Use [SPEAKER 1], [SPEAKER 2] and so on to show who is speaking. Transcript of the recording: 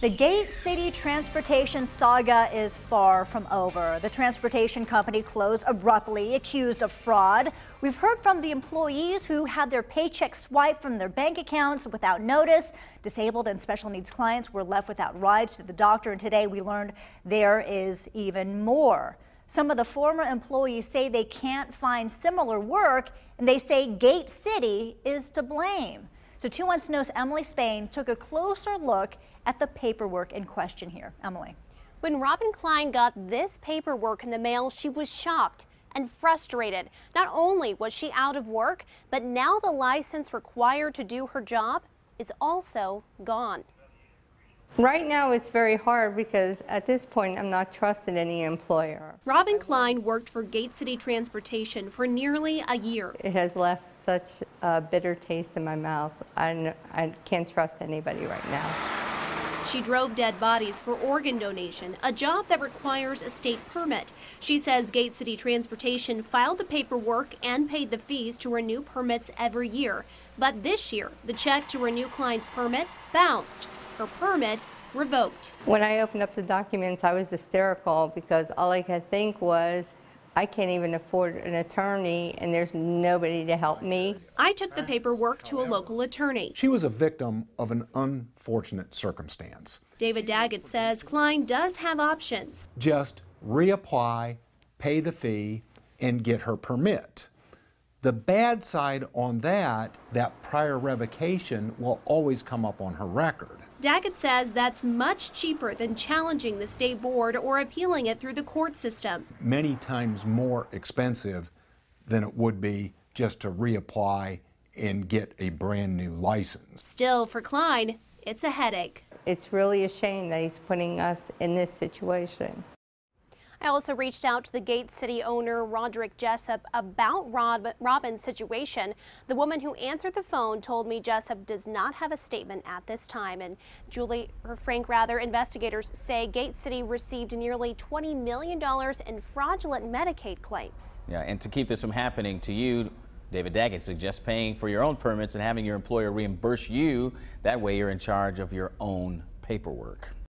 [SPEAKER 1] The Gate City transportation saga is far from over. The transportation company closed abruptly, accused of fraud. We've heard from the employees who had their paychecks swiped from their bank accounts without notice. Disabled and special needs clients were left without rides to the doctor, and today we learned there is even more. Some of the former employees say they can't find similar work, and they say Gate City is to blame. So 2 Wants to Know's Emily Spain took a closer look at the paperwork in question here. Emily.
[SPEAKER 2] When Robin Klein got this paperwork in the mail, she was shocked and frustrated. Not only was she out of work, but now the license required to do her job is also gone.
[SPEAKER 3] Right now it's very hard because at this point I'm not trusting any employer.
[SPEAKER 2] Robin Klein worked for Gate City Transportation for nearly a year.
[SPEAKER 3] It has left such a bitter taste in my mouth. I, I can't trust anybody right now.
[SPEAKER 2] She drove dead bodies for organ donation, a job that requires a state permit. She says Gate City Transportation filed the paperwork and paid the fees to renew permits every year. But this year, the check to renew Klein's permit bounced her permit revoked.
[SPEAKER 3] When I opened up the documents, I was hysterical because all I could think was, I can't even afford an attorney and there's nobody to help me.
[SPEAKER 2] I took the paperwork to a local attorney.
[SPEAKER 4] She was a victim of an unfortunate circumstance.
[SPEAKER 2] David Daggett says Klein does have options.
[SPEAKER 4] Just reapply, pay the fee, and get her permit. The bad side on that, that prior revocation will always come up on her record.
[SPEAKER 2] Daggett says that's much cheaper than challenging the state board or appealing it through the court system.
[SPEAKER 4] Many times more expensive than it would be just to reapply and get a brand new license.
[SPEAKER 2] Still, for Klein, it's a headache.
[SPEAKER 3] It's really a shame that he's putting us in this situation.
[SPEAKER 2] I also reached out to the Gate City owner, Roderick Jessup, about Rob Robin's situation. The woman who answered the phone told me Jessup does not have a statement at this time. And Julie, or Frank rather, investigators say Gate City received nearly $20 million in fraudulent Medicaid claims.
[SPEAKER 5] Yeah, and to keep this from happening to you, David Daggett suggests paying for your own permits and having your employer reimburse you. That way you're in charge of your own paperwork.